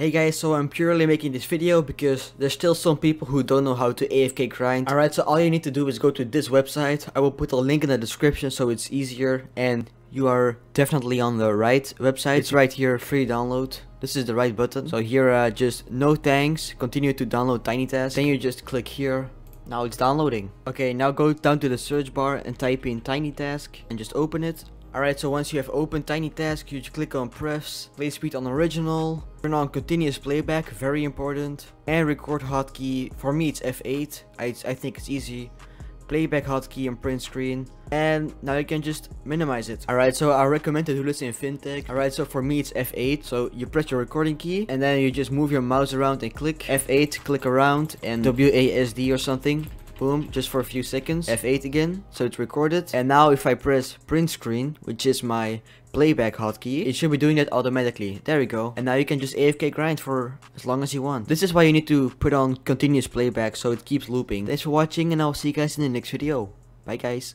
Hey guys, so I'm purely making this video because there's still some people who don't know how to AFK grind. Alright, so all you need to do is go to this website. I will put a link in the description so it's easier and you are definitely on the right website. It's right here, free download. This is the right button. So here, uh, just no thanks, continue to download TinyTask. Then you just click here. Now it's downloading. Okay, now go down to the search bar and type in TinyTask and just open it. Alright, so once you have opened TinyTask, you just click on press, play speed on original, turn on continuous playback, very important, and record hotkey, for me it's F8, I, I think it's easy, playback hotkey and print screen, and now you can just minimize it. Alright, so I recommend to do this in Fintech. Alright, so for me it's F8, so you press your recording key, and then you just move your mouse around and click F8, click around, and WASD or something, boom just for a few seconds. F8 again so it's recorded. And now if i press print screen which is my playback hotkey it should be doing that automatically. There we go. And now you can just afk grind for as long as you want. This is why you need to put on continuous playback so it keeps looping. Thanks for watching and i'll see you guys in the next video. Bye guys